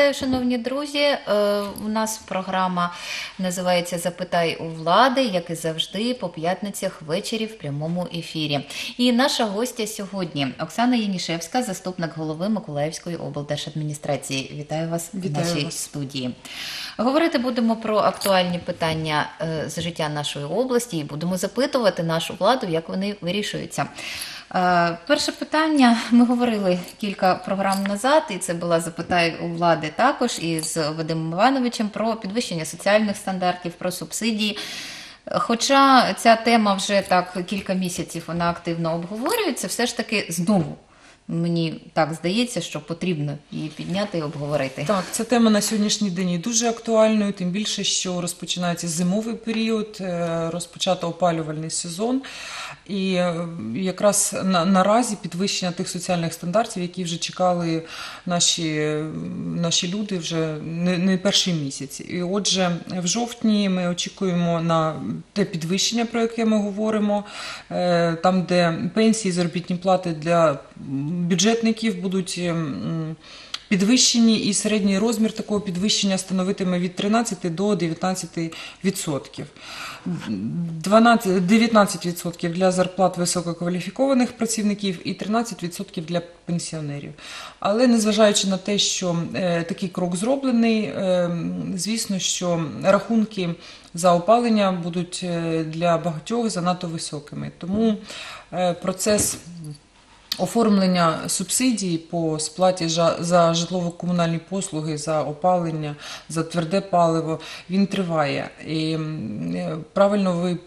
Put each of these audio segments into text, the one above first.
Вітаю, шановні друзі. Е, У нас програма називається Запитай у влади, як і завжди, по п'ятницях ввечері в прямому ефірі. І наша гостя сьогодні Оксана Янішевська, заступник голови Миколаївської облдержадміністрації. Вітаю вас Вітаю в нашій вас. студії. Говорити будемо про актуальні питання е, з життя нашої області і будемо запитувати нашу владу, як вони вирішуються. Е, Перше питання. Ми говорили кілька програм назад, і це була запитай у влади також із Вадимом Івановичем про підвищення соціальних стандартів, про субсидії. Хоча ця тема вже так кілька місяців вона активно обговорюється, все ж таки знову мені так здається, що потрібно її підняти і обговорити. Так, ця тема на сьогоднішній день є дуже актуальною, тим більше, що розпочинається зимовий період, е, розпочато опалювальний сезон. І е, якраз на, наразі підвищення тих соціальних стандартів, які вже чекали наші, наші люди вже не, не перший місяць. І отже, в жовтні ми очікуємо на те підвищення, про яке ми говоримо, е, там, де пенсії, заробітні плати для бюджетників будуть. Підвищені і середній розмір такого підвищення становитиме від 13 до 19 відсотків. 12, 19 відсотків для зарплат висококваліфікованих працівників і 13 відсотків для пенсіонерів. Але незважаючи на те, що е, такий крок зроблений, е, звісно, що рахунки за опалення будуть е, для багатьох занадто високими. Тому е, процес Оформлення субсидій по сплаті за житлово-комунальні послуги, за опалення, за тверде паливо, він триває. І е, правильно ви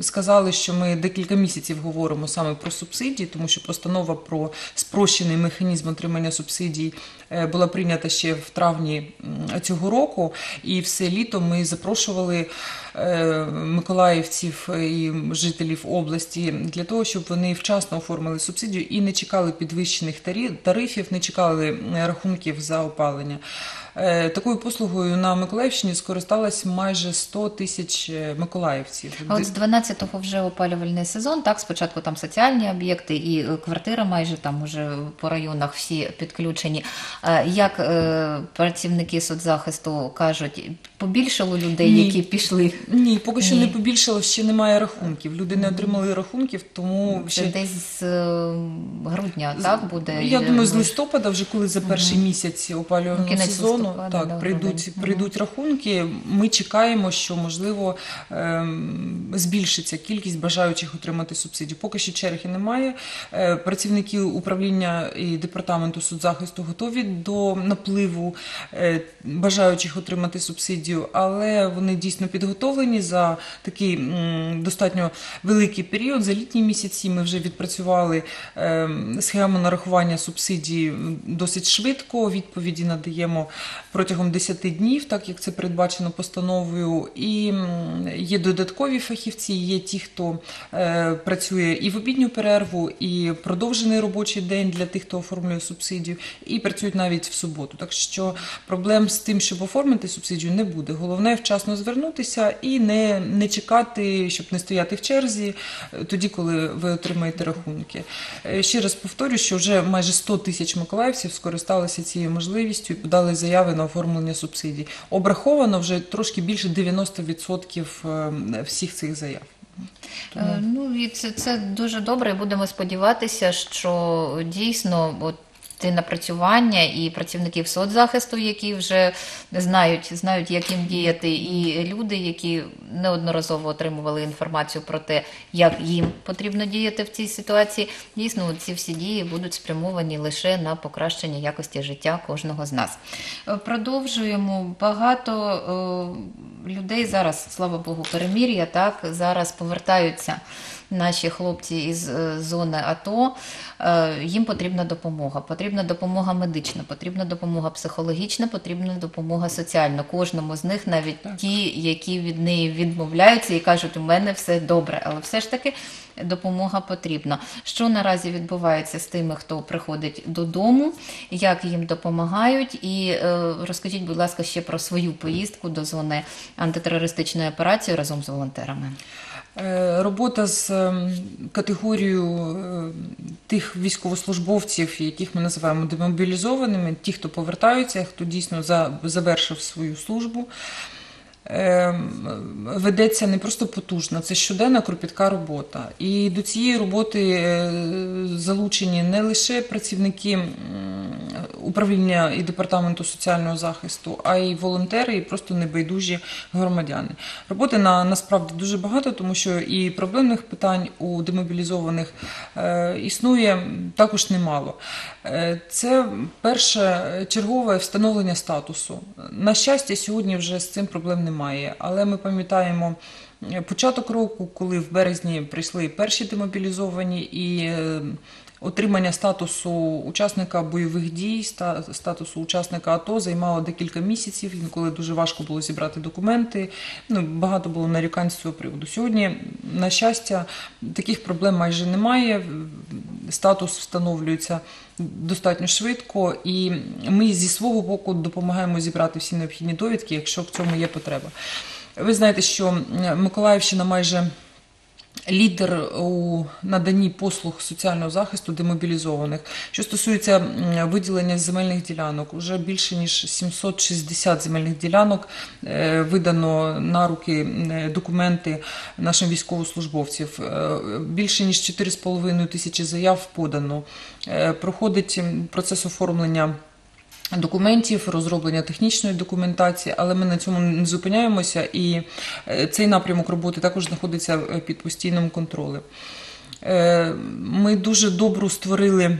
сказали, що ми декілька місяців говоримо саме про субсидії, тому що постанова про спрощений механізм отримання субсидій була прийнята ще в травні цього року, і все літо ми запрошували е, миколаївців і жителів області для того, щоб вони вчасно оформили субсидію і не чекали підвищених тарифів, не чекали е, рахунків за опалення. Е, Такою послугою на Миколаївщині скористалось майже 100 тисяч е, миколаївців. А от з 12-го вже опалювальний сезон. Так, спочатку там соціальні об'єкти і е, квартира майже там уже по районах всі підключені. Як працівники соцзахисту кажуть, побільшало людей, Ні. які пішли. Ні, поки що Ні. не побільшало, ще немає рахунків. Люди не отримали рахунків, тому ще десь з грудня, так буде. Я думаю, з листопада, вже коли за перший місяць опалювального Ну, сезону, листопада, так прийдуть, прийдуть рахунки. Ми чекаємо, що можливо ем, збільшиться кількість бажаючих отримати субсидію. Поки що черги немає. Е, Працівники управління і департаменту соцзахисту готові до напливу е, бажаючих отримати субсидію, але вони дійсно підготовлені за такий достатньо великий період. За літні місяці ми вже відпрацювали ем, схему нарахування субсидій досить швидко. Відповіді надаємо протягом 10 днів, так як це передбачено постановою. І є додаткові фахівці, є ті, хто е, працює і в обідню перерву, і продовжений робочий день для тих, хто оформлює субсидію, і працюють навіть в суботу. Так що проблем з тим, щоб оформити субсидію, не буде. Головне вчасно звернутися і не, не чекати, щоб не стояти в черзі е, тоді, коли ви отримаєте рахунки. Е, Ще раз повторю, що вже майже 100 тисяч миколаївців скористалися цією можливістю і подали заяви на оформлення субсидій. Обраховано вже трошки більше 90% е, всіх цих заяв. Тому... Ну і це, це дуже добре. Будемо сподіватися, що дійсно от ті напрацювання і працівників соцзахисту, які вже знають, знають, як їм діяти, і люди, які неодноразово отримували інформацію про те, як їм потрібно діяти в цій ситуації. Дійсно, ці всі дії будуть спрямовані лише на покращення якості життя кожного з нас. Е, Продовжуємо багато е, людей зараз, слава Богу, перемір'я, так зараз повертаються наші хлопці із е, зони АТО. Е, Їм потрібна допомога. Потрібна допомога медична, потрібна допомога психологічна, потрібна допомога соціальна. Кожному з них, навіть ті, які від неї відмовляються і кажуть, у мене все добре, але все ж таки допомога потрібна. Що наразі відбувається з тими, хто приходить додому, як їм допомагають, і е, розкажіть, будь ласка, ще про свою поїздку до зони антитерористичної операції разом з волонтерами. Е, Робота з ем, категорією е, тих військовослужбовців, яких ми називаємо демобілізованими, ті, хто повертаються, хто дійсно за- завершив свою службу. Е, Ведеться не просто потужно, це щоденна кропітка робота. І до цієї роботи е, залучені не лише працівники управління і департаменту соціального захисту, а й волонтери, і просто небайдужі громадяни. Роботи на насправді дуже багато, тому що і проблемних питань у демобілізованих е, існує також немало. Е, Це перше чергове встановлення статусу. На щастя, сьогодні вже з цим проблем немає, але ми пам'ятаємо. е, Початок року, коли в березні прийшли перші демобілізовані, і е, отримання статусу учасника бойових дій, статусу учасника АТО займало декілька місяців. Інколи дуже важко було зібрати документи. Ну багато було нарікань з цього приводу. Сьогодні, на щастя, таких проблем майже немає. Статус встановлюється достатньо швидко, і ми зі свого боку допомагаємо зібрати всі необхідні довідки, якщо в цьому є потреба. Ви знаєте, що Миколаївщина майже лідер у наданні послуг соціального захисту демобілізованих. Що стосується виділення земельних ділянок, вже більше ніж 760 земельних ділянок е, видано на руки документи нашим військовослужбовців. Е, Більше ніж 4,5 тисячі заяв подано. Е, Проходить процес оформлення документів, розроблення технічної документації, але ми на цьому не зупиняємося, і е, цей напрямок роботи також знаходиться е, під постійним контролем. Е, Ми дуже добру створили.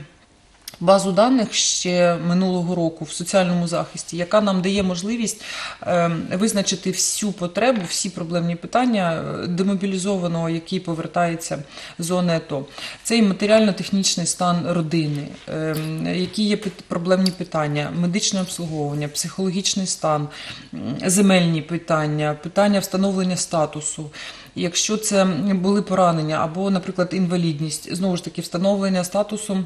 Базу даних ще минулого року в соціальному захисті, яка нам дає можливість е, визначити всю потребу, всі проблемні питання е, демобілізованого, який повертається з зони АТО. Це і матеріально-технічний стан родини, е, які є проблемні питання, медичне обслуговування, психологічний стан, земельні питання, питання встановлення статусу. Якщо це були поранення або, наприклад, інвалідність, знову ж таки, встановлення статусу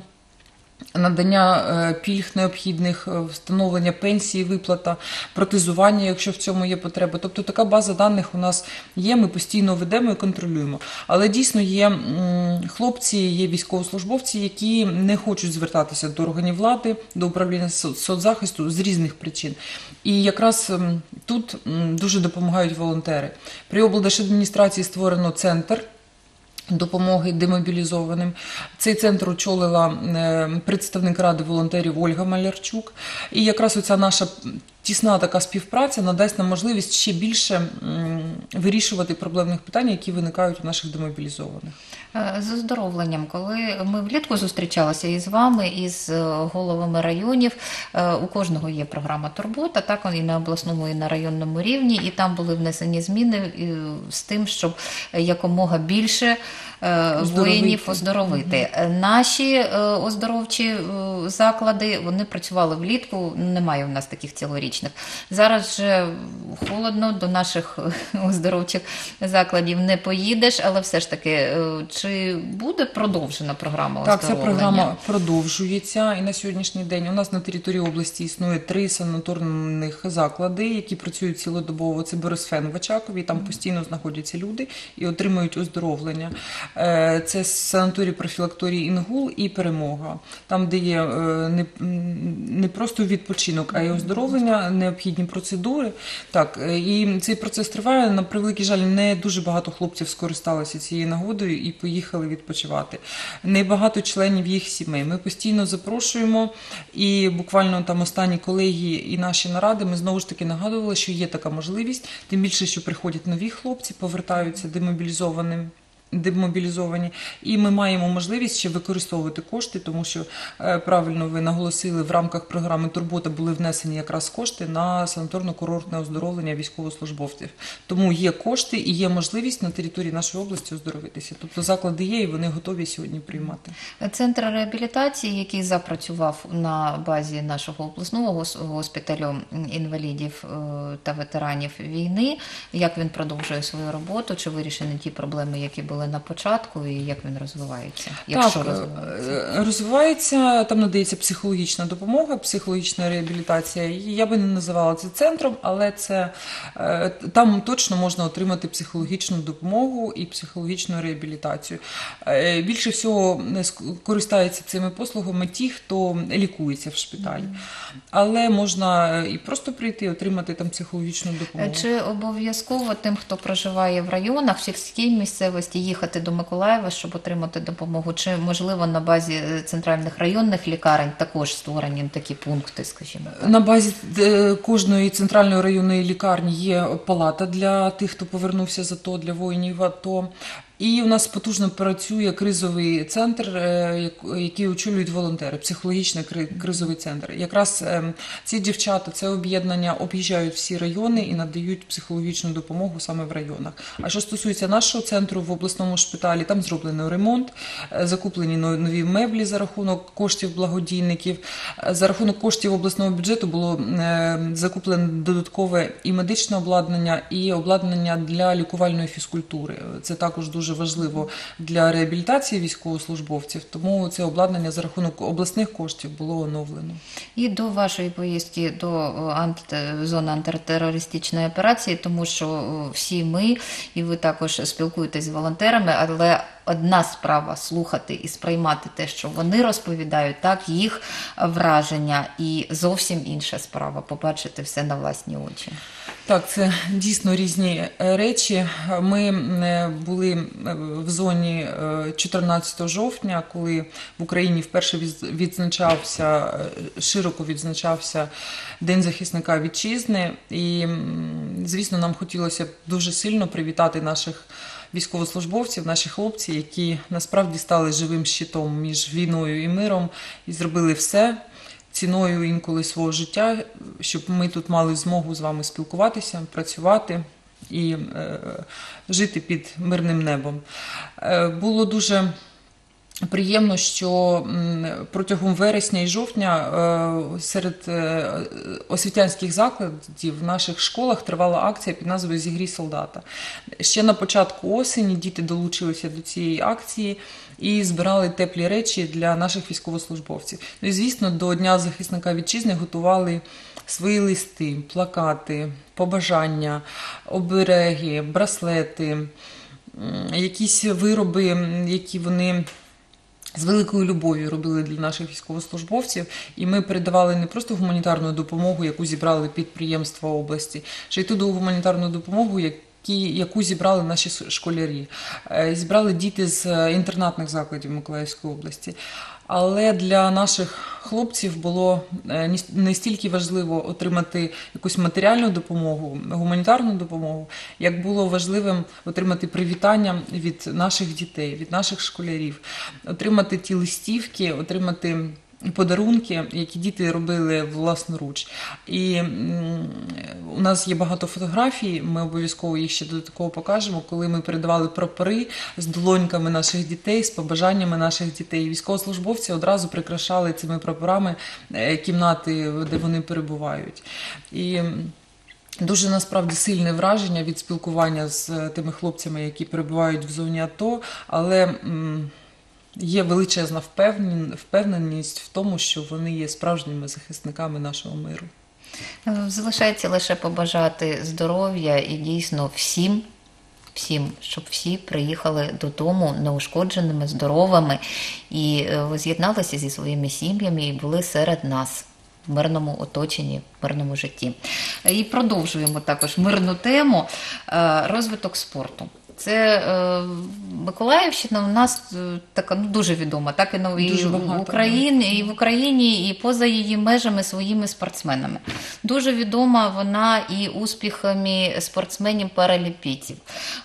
надання е, пільг необхідних, е, встановлення пенсії, виплата, протезування, якщо в цьому є потреба. Тобто така база даних у нас є, ми постійно ведемо і контролюємо. Але дійсно є хлопці, є військовослужбовці, які не хочуть звертатися до органів влади, до управління соцзахисту з різних причин. І якраз тут дуже допомагають волонтери. При облдержадміністрації створено центр допомоги демобілізованим. Цей центр очолила е, представник ради волонтерів Ольга Малярчук. І якраз оця наша тісна така співпраця надасть нам можливість ще більше вирішувати проблемних питань, які виникають у наших демобілізованих. Е, З оздоровленням, коли ми влітку зустрічалися із вами, і з е, головами районів, е, у кожного є програма Турбота, так і на обласному, і на районному рівні, і там були внесені зміни з тим, щоб якомога більше. Воїнів оздоровити. Е, Наші е, оздоровчі е, заклади вони працювали влітку. Немає в нас таких цілорічних. Зараз вже холодно до наших е, оздоровчих закладів не поїдеш, але все ж таки, е, чи буде продовжена програма Так, ця програма продовжується. І на сьогоднішній день у нас на території області існує три санаторних заклади, які працюють цілодобово. Це Борисфен в Очакові. Там постійно знаходяться люди і отримують оздоровлення. Е, Це санаторій профілакторії Інгул і перемога. Там, де є е, не, просто відпочинок, а й оздоровлення, необхідні процедури. Е, і цей процес триває. На превеликий жаль, не дуже багато хлопців скористалися цією нагодою і поїхали відпочивати. Небагато членів їх сімей. Ми постійно запрошуємо, і буквально там останні колегії і наші наради ми знову ж таки нагадували, що є така можливість, тим більше, що приходять нові хлопці, повертаються демобілізованим. Демобілізовані, і ми маємо можливість ще використовувати кошти, тому що е, правильно ви наголосили в рамках програми Турбота були внесені якраз кошти на санаторно-курортне оздоровлення військовослужбовців. Тому є кошти і є можливість на території нашої області оздоровитися. Тобто заклади є, і вони готові сьогодні приймати. Центр реабілітації, який запрацював на базі нашого обласного гос- госпіталю інвалідів е, та ветеранів війни, як він продовжує свою роботу, чи вирішені ті проблеми, які були були на початку, і як він розвивається? Якщо так, розвивається? е, розвивається, там надається психологічна допомога, психологічна реабілітація. Я би не називала це центром, але це е, там точно можна отримати психологічну допомогу і психологічну реабілітацію. Е, Більше всього користаються цими послугами ті, хто лікується в шпиталі. Але можна і просто прийти, отримати там психологічну допомогу. Чи обов'язково тим, хто проживає в районах, в сільській місцевості, їхати до Миколаєва, щоб отримати допомогу? Чи можливо на базі е, центральних районних лікарень також створені такі пункти, скажімо так? На базі е, кожної центральної районної лікарні є палата для тих, хто повернувся з АТО, для воїнів АТО. І у нас потужно працює кризовий центр, е, як- який очолюють волонтери, психологічний кризовий центр. Якраз е, ці дівчата, це об'єднання об'їжджають всі райони і надають психологічну допомогу саме в районах. А що стосується нашого центру в обласному шпиталі, там зроблено ремонт, е, закуплені нові меблі за рахунок коштів благодійників. Е, За рахунок коштів обласного бюджету було закуплено додаткове і медичне обладнання, і обладнання для лікувальної фізкультури. Це також дуже важливо для реабілітації військовослужбовців. Тому це обладнання за рахунок обласних коштів було оновлено. І до вашої поїздки до о, анти- зони антитерористичної операції, тому що всі ми, і ви також спілкуєтесь з волонтерами, але одна справа слухати і сприймати те, що вони розповідають, так їх враження, і зовсім інша справа побачити все на власні очі. Так, це дійсно різні е, речі. Ми е, були е, в зоні е, 14 жовтня, коли в Україні вперше відз- відзначався широко відзначався День захисника вітчизни. І, звісно, нам хотілося дуже сильно привітати наших військовослужбовців, наші хлопці, які насправді стали живим щитом між війною і миром, і зробили все ціною інколи свого життя, щоб ми тут мали змогу з вами спілкуватися, працювати і е, жити під мирним небом. Е, було дуже Приємно, що протягом вересня і жовтня е, серед е, освітянських закладів в наших школах тривала акція під назвою Зігрій солдата. Ще на початку осені діти долучилися до цієї акції і збирали теплі речі для наших військовослужбовців. Ну і звісно, до Дня захисника вітчизни готували свої листи, плакати, побажання, обереги, браслети, якісь вироби, які вони з великою любов'ю робили для наших військовослужбовців, і ми передавали не просто гуманітарну допомогу, яку зібрали підприємства області, ще й ту гуманітарну допомогу, які, яку зібрали наші школярі. Е, Зібрали діти з е, інтернатних закладів Миколаївської області. Але для наших хлопців було не стільки важливо отримати якусь матеріальну допомогу, гуманітарну допомогу, як було важливим отримати привітання від наших дітей, від наших школярів, отримати ті листівки, отримати. Подарунки, які діти робили власноруч, і у нас є багато фотографій. Ми обов'язково їх ще додатково покажемо, коли ми передавали прапори з долоньками наших дітей, з побажаннями наших дітей. Військовослужбовці одразу прикрашали цими прапорами е, кімнати, де вони перебувають. І Дуже насправді сильне враження від спілкування з е, тими хлопцями, які перебувають в зоні АТО, але є величезна впевненість в тому, що вони є справжніми захисниками нашого миру. Е, Залишається лише побажати здоров'я і дійсно всім, всім, щоб всі приїхали додому неушкодженими, здоровими і е, з'єдналися зі своїми сім'ями і були серед нас. В мирному оточенні, в мирному житті. І продовжуємо також мирну тему е, розвиток спорту. Це е, Миколаївщина у нас е, така ну, дуже відома, так і, на- і Дуже в Україні, і в Україні, і поза її межами своїми спортсменами. Дуже відома вона і успіхами спортсменів паралімпійців.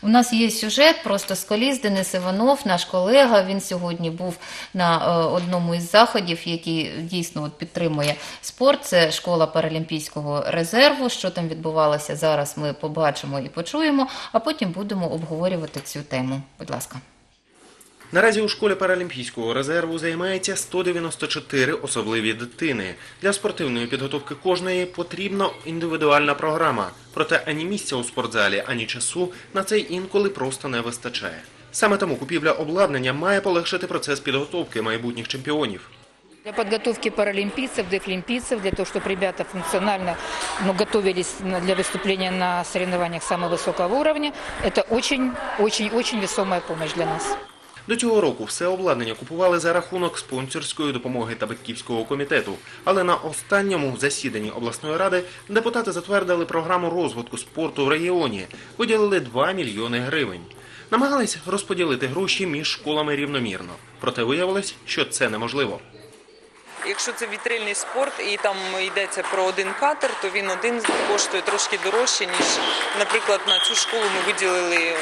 У нас є сюжет просто з коліс Денис Іванов, наш колега. Він сьогодні був на е, одному із заходів, який дійсно от підтримує спорт. Це школа паралімпійського резерву. Що там відбувалося зараз? Ми побачимо і почуємо, а потім будемо обговорювати цю тему. Будь ласка. Наразі у школі паралімпійського резерву займається 194 особливі дитини. Для спортивної підготовки кожної потрібна індивідуальна програма. Проте ані місця у спортзалі, ані часу на це інколи просто не вистачає. Саме тому купівля обладнання має полегшити процес підготовки майбутніх чемпіонів. Для подготовки паралимпийцев, дефлимпийцев, для того, чтобы ребята функционально ну, готовились на- для выступления на соревнованиях самого высокого уровня, это очень-очень-очень весомая помощь для нас. До цього року все обладнання купували за рахунок спонсорської допомоги та батьківського комітету. Але на останньому засіданні обласної ради депутати затвердили програму розвитку спорту в регіоні, виділили 2 мільйони гривень. Намагались розподілити гроші між школами рівномірно. Проте виявилось, що це неможливо. Якщо це вітрильний спорт і там йдеться про один катер, то він один коштує трошки дорожче, ніж, наприклад, на цю школу ми виділили е,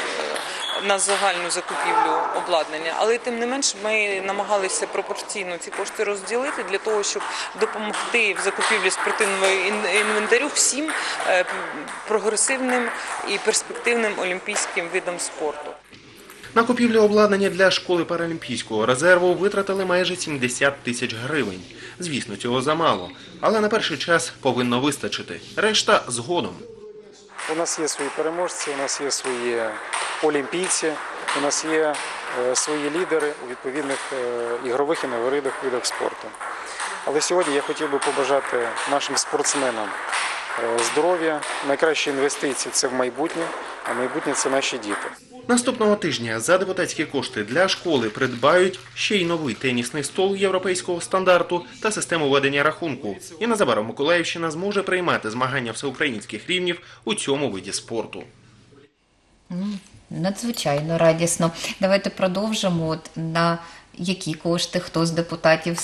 на загальну закупівлю обладнання. Але тим не менш ми намагалися пропорційно ці кошти розділити для того, щоб допомогти в закупівлі спортивного інвентарю всім е, прогресивним і перспективним олімпійським видам спорту. На купівлю обладнання для школи паралімпійського резерву витратили майже 70 тисяч гривень. Звісно, цього замало, але на перший час повинно вистачити. Решта згодом. У нас є свої переможці, у нас є свої олімпійці, у нас є е, свої лідери у відповідних е, ігрових і невидах видах спорту. Але сьогодні я хотів би побажати нашим спортсменам е, здоров'я. Найкращі інвестиції це в майбутнє, а майбутнє це наші діти. Наступного тижня за депутатські кошти для школи придбають ще й новий тенісний стол європейського стандарту та систему ведення рахунку. І незабаром Миколаївщина зможе приймати змагання всеукраїнських рівнів у цьому виді спорту. Надзвичайно радісно. Давайте продовжимо. От на які кошти хто з депутатів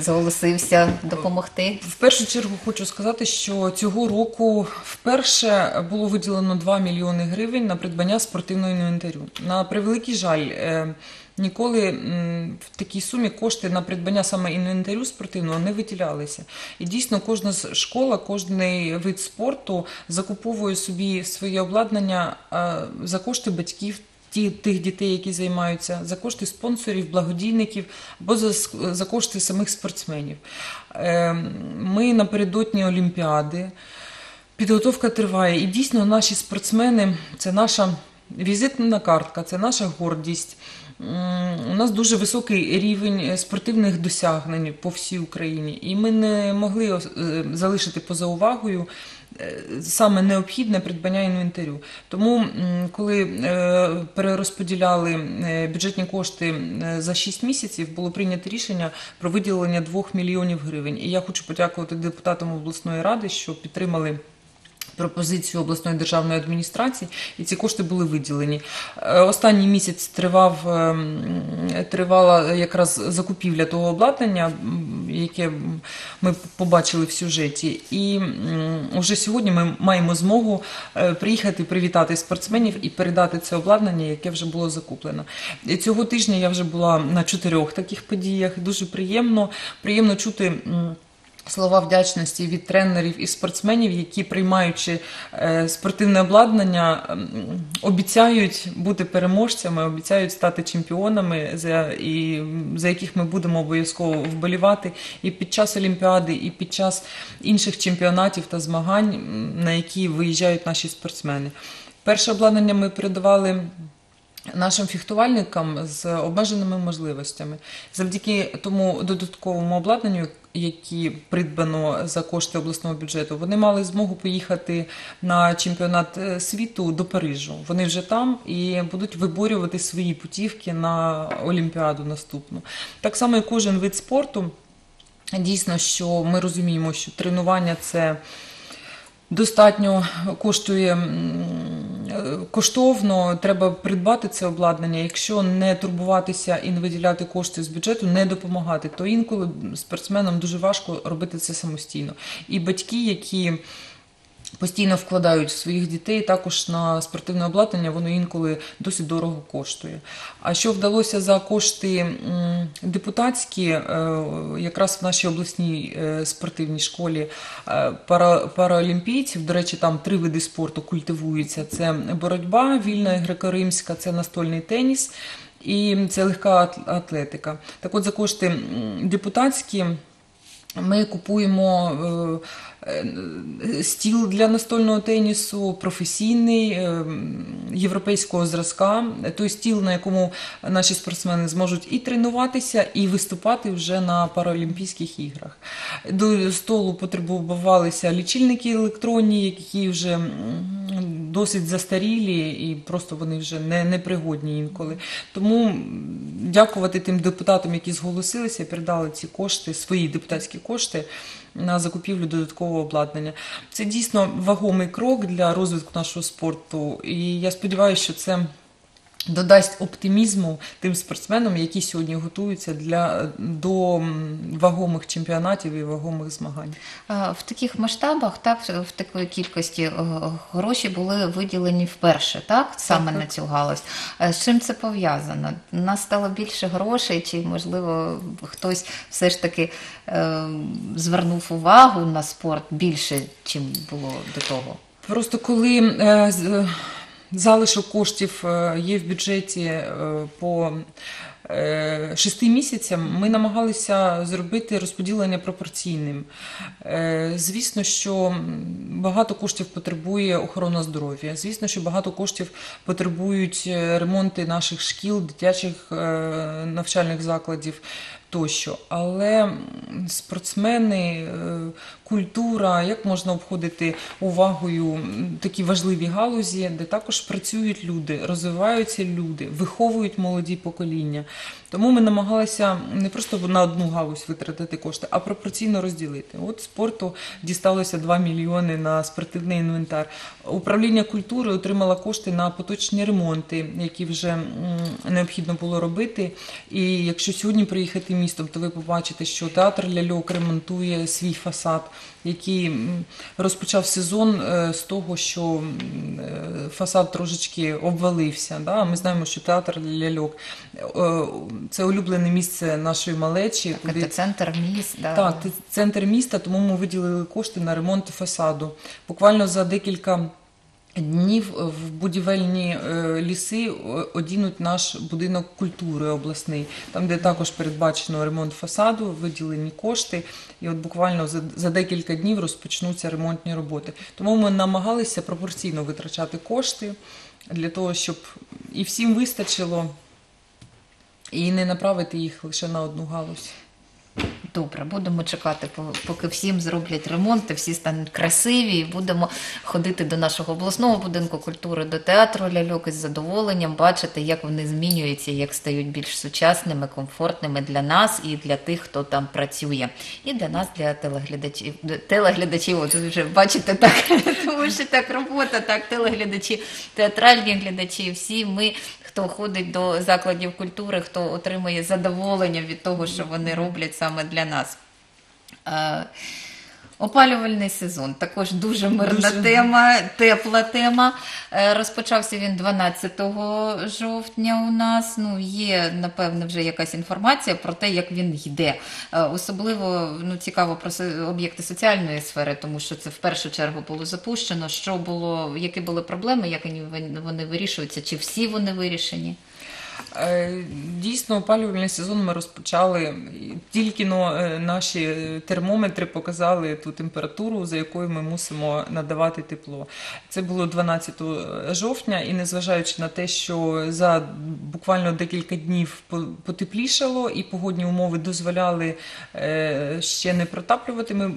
зголосився допомогти? В першу чергу хочу сказати, що цього року вперше було виділено 2 мільйони гривень на придбання спортивного інвентарю. На превеликий жаль, е, ніколи в такій сумі кошти на придбання саме інвентарю спортивного не виділялися. І дійсно кожна школа, кожний вид спорту закуповує собі своє обладнання е, за кошти батьків ті, тих дітей, які займаються, за кошти спонсорів, благодійників або за, за кошти самих спортсменів. Е, Ми напередодні Олімпіади. Підготовка триває, і дійсно наші спортсмени це наша візитна картка, це наша гордість. У нас дуже високий рівень е, спортивних досягнень по всій Україні, і ми не могли е, залишити поза увагою саме необхідне придбання інвентарю. Тому, коли е, перерозподіляли е, бюджетні кошти е, за 6 місяців, було прийнято рішення про виділення 2 мільйонів гривень. І я хочу подякувати депутатам обласної ради, що підтримали. Пропозицію обласної державної адміністрації, і ці кошти були виділені. Е, Останній місяць тривав ем, тривала якраз закупівля того обладнання, яке ми побачили в сюжеті. І м, уже сьогодні ми маємо змогу е, приїхати привітати спортсменів і передати це обладнання, яке вже було закуплено. Цього тижня я вже була на чотирьох таких подіях. Дуже приємно, приємно чути. Слова вдячності від тренерів і спортсменів, які приймаючи е, спортивне обладнання, обіцяють бути переможцями, обіцяють стати чемпіонами, за і за яких ми будемо обов'язково вболівати і під час Олімпіади, і під час інших чемпіонатів та змагань, на які виїжджають наші спортсмени. Перше обладнання ми передавали нашим фехтувальникам з обмеженими можливостями. Завдяки тому додатковому обладнанню, які придбано за кошти обласного бюджету, вони мали змогу поїхати на чемпіонат е, світу до Парижу. Вони вже там і будуть виборювати свої путівки на Олімпіаду наступну. Так само і кожен вид спорту. Дійсно, що ми розуміємо, що тренування це достатньо коштує коштовно, треба придбати це обладнання. Якщо не турбуватися і не виділяти кошти з бюджету, не допомагати, то інколи спортсменам дуже важко робити це самостійно. І батьки, які постійно вкладають в своїх дітей також на спортивне обладнання, воно інколи досить дорого коштує. А що вдалося за кошти депутатські, е, якраз в нашій обласній е, спортивній школі е, параолімпійців, до речі, там три види спорту культивуються: це боротьба, вільна греко-римська, це настольний теніс. І це легка атлетика. Так от за кошти депутатські ми купуємо е, стіл для настольного тенісу, професійний е, європейського зразка, той стіл, на якому наші спортсмени зможуть і тренуватися, і виступати вже на Паралімпійських іграх. До столу потребувалися лічильники електронні, які вже досить застарілі, і просто вони вже не, непригодні інколи. Тому дякувати тим депутатам, які зголосилися, передали ці кошти, свої депутатські кошти на закупівлю додаткового обладнання. Це дійсно вагомий крок для розвитку нашого спорту. І я сподіваюся, що це. Додасть оптимізму тим спортсменам, які сьогодні готуються для до вагомих чемпіонатів і вагомих змагань. В таких масштабах, так, в такої кількості е, гроші були виділені вперше, так? Саме Так, на цю галузь. Е, З чим це пов'язано? У нас стало більше грошей, чи, можливо, хтось все ж таки е, звернув увагу на спорт більше, чим було до того? Просто коли е, залишок коштів е, є в бюджеті е, по е, шести місяцям, ми намагалися зробити розподілення пропорційним. Звісно, що багато коштів потребує охорона здоров'я. Звісно, що багато коштів потребують ремонти наших шкіл, дитячих навчальних закладів тощо. Але спортсмени, е, культура, як можна обходити увагою такі важливі галузі, де також працюють люди, розвиваються люди, виховують молоді покоління. Тому ми намагалися не просто на одну галузь витратити кошти, а пропорційно розділити. От спорту дісталося 2 мільйони на спортивний інвентар. Управління культури отримало кошти на поточні ремонти, які вже необхідно було робити. І якщо сьогодні приїхати містом, то ви побачите, що театр ляльок ремонтує свій фасад, який розпочав сезон е, з того, що е, фасад трошечки обвалився. Да? Ми знаємо, що театр ляльок е, це улюблене місце нашої малечі. Так, це центр міст. Да. Так, це центр міста, тому ми виділили кошти на ремонт фасаду. Буквально за декілька днів в будівельні е, ліси е, одінуть наш будинок культури обласний, там, де також передбачено ремонт фасаду, виділені кошти. І от буквально за, за декілька днів розпочнуться ремонтні роботи. Тому ми намагалися пропорційно витрачати кошти для того, щоб і всім вистачило, і не направити їх лише на одну галузь. Добре, будемо чекати, поки всім зроблять ремонт, і всі стануть красиві, і будемо ходити до нашого обласного будинку культури, до театру ляльок із задоволенням, бачити, як вони змінюються, як стають більш сучасними, комфортними для нас і для тих, хто там працює. І для нас, для телеглядачів. Телеглядачів, от вже бачите так, тому що так робота, так, телеглядачі, театральні глядачі, всі ми хто ходить до закладів культури, хто отримує задоволення від того, що вони роблять саме для нас. Опалювальний сезон також дуже мирна Дуже. тема, тепла тема. Е, Розпочався він 12 жовтня у нас. Ну, є, напевне, вже якась інформація про те, як він йде. Е, Особливо ну, цікаво про об'єкти соціальної сфери, тому що це в першу чергу було запущено. Що було, які були проблеми, як вони вирішуються, чи всі вони вирішені? Е, Дійсно, опалювальний сезон ми розпочали. Тільки е, наші термометри показали ту температуру, за якою ми мусимо надавати тепло. Це було 12 жовтня, і незважаючи на те, що за буквально декілька днів потеплішало і погодні умови дозволяли е, ще не протаплювати, ми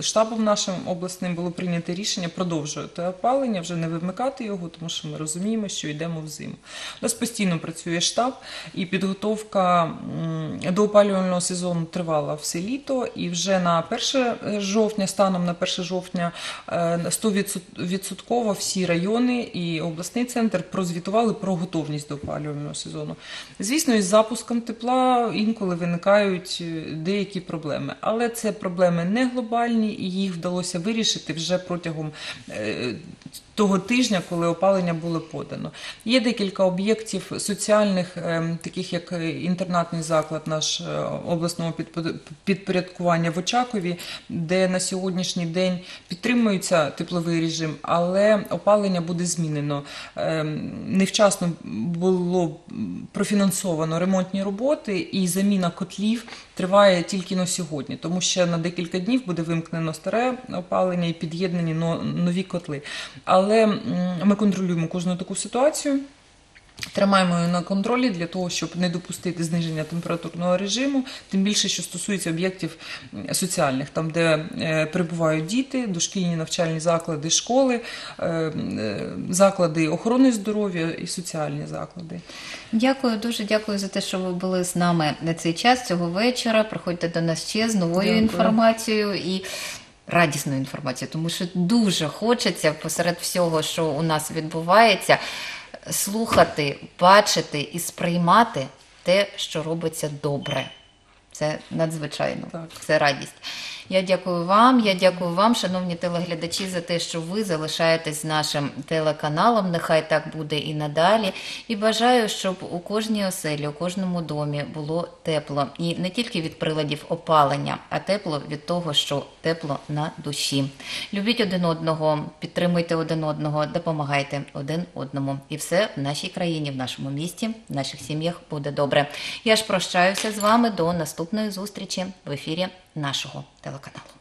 штабом нашим обласним було прийнято рішення продовжувати опалення, вже не вимикати його, тому що ми розуміємо, що йдемо в зиму. У нас постійно працює штаб, і підготовка до опалювального сезону тривала все літо. І вже на 1 жовтня, станом на 1 жовтня, е, 100% всі райони і обласний центр прозвітували про готовність до опалювального сезону. Звісно, із запуском тепла інколи виникають е, деякі проблеми, але це проблеми не глобальні, і їх вдалося вирішити вже протягом е, того тижня, коли опалення було подано. Є декілька об'єктів соціальних, ем, таких як е, інтернатний заклад наш е, обласного підпо- підпорядкування в Очакові, де на сьогоднішній день підтримується тепловий режим, але опалення буде змінено. Ем, Невчасно було профінансовано ремонтні роботи, і заміна котлів триває тільки на сьогодні, тому ще на декілька днів буде вимкнено старе опалення і під'єднані но- нові котли. Але ми контролюємо кожну таку ситуацію. Тримаємо її на контролі для того, щоб не допустити зниження температурного режиму, тим більше, що стосується об'єктів соціальних, там, де е, перебувають діти, дошкільні навчальні заклади, школи, е, е, заклади охорони здоров'я і соціальні заклади. Дякую, дуже дякую за те, що ви були з нами на цей час цього вечора. Приходьте до нас ще з новою Дякую. інформацією і радісною інформацією, тому що дуже хочеться посеред всього, що у нас відбувається, слухати, бачити і сприймати те, що робиться добре. Це надзвичайно, Так. це радість. Я дякую вам. Я дякую вам, шановні телеглядачі, за те, що ви залишаєтесь нашим телеканалом. Нехай так буде і надалі. І бажаю, щоб у кожній оселі, у кожному домі було тепло. І не тільки від приладів опалення, а тепло від того, що тепло на душі. Любіть один одного, підтримуйте один одного, допомагайте один одному. І все в нашій країні, в нашому місті, в наших сім'ях буде добре. Я ж прощаюся з вами до наступної зустрічі в ефірі нашого телеканалу.